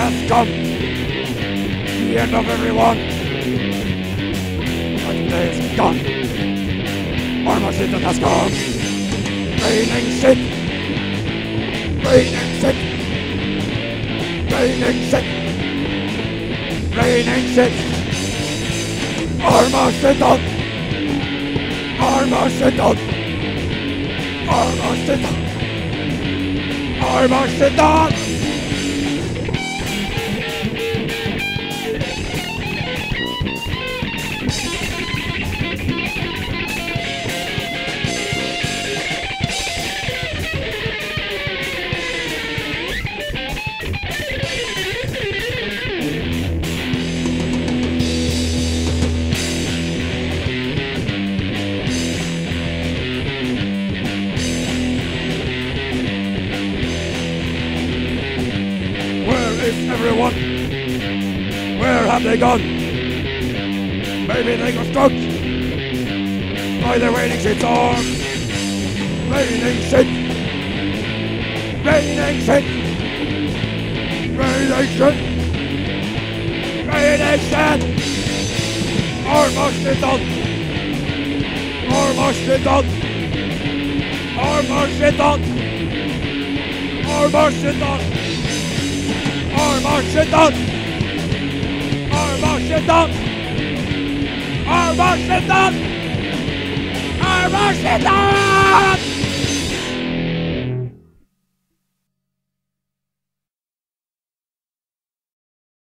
has come. The end of everyone. But day is gone. Armashitton has come. Raining shit. Raining shit. Raining shit. Raining shit. Armashitton. Armashitton. Armashitton. Armashitton. Is everyone? Where have they gone? Maybe they got struck by the raining shit storm. Raining shit. Raining shit. Raining shit. Raining shit. Armashitton. Armashitton. Armashitton. Armashitton. Armashitton! Armashitton! Armashitton! Armashitton!